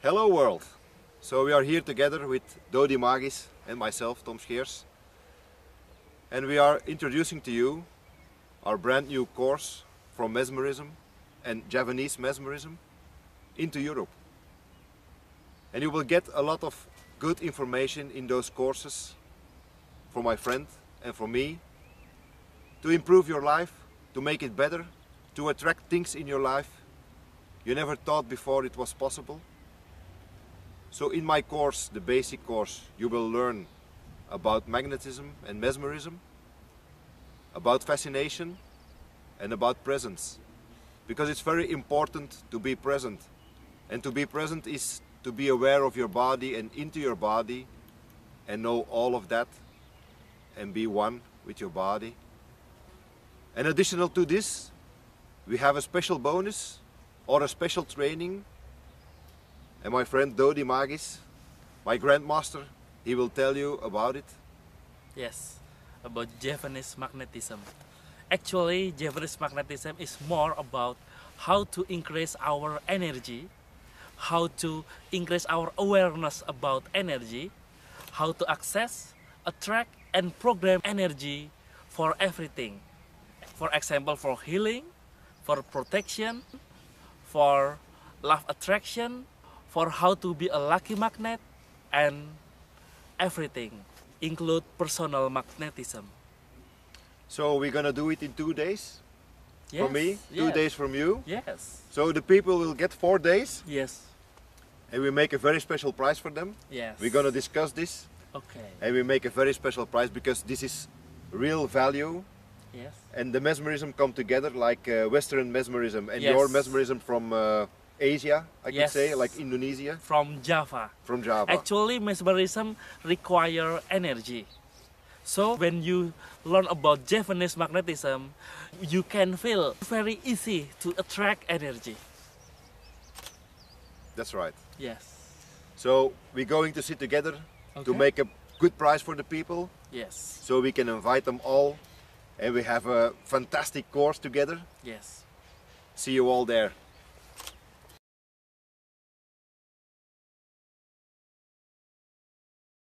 Hello world! So we are here together with Dodi Magis and myself, Tom Scheers. And we are introducing to you our brand new course from mesmerism and Javanese mesmerism into Europe. And you will get a lot of good information in those courses from my friend and from me to improve your life, to make it better, to attract things in your life you never thought before it was possible. So in my course, the basic course, you will learn about magnetism and mesmerism, about fascination and about presence. Because it's very important to be present. And to be present is to be aware of your body and into your body and know all of that and be one with your body. And additional to this, we have a special bonus or a special training. And my friend Dodi Magis, my grandmaster, he will tell you about it. Yes, about Javanese magnetism. Actually, Javanese magnetism is more about how to increase our energy, how to increase our awareness about energy, how to access, attract, and program energy for everything. For example, for healing, for protection, for love attraction, for how to be a lucky magnet, and everything, include personal magnetism. So we're gonna do it in two days? Yes, from me, two yes, days from you. Yes, So the people will get four days? Yes, and we make a very special price for them. yes. We're gonna discuss this? Okay, and we make a very special price because this is real value. Yes, and the mesmerism come together like uh, Western mesmerism. And your mesmerism from uh, Asia, I Yes. could say, like Indonesia, from Java. from Java. Actually, mesmerism require energy. So when you learn about Javanese magnetism, you can feel very easy to attract energy. That's right. Yes. So we're going to sit together to make a good price for the people Yes. so we can invite them all and we have a fantastic course together. Yes. See you all there.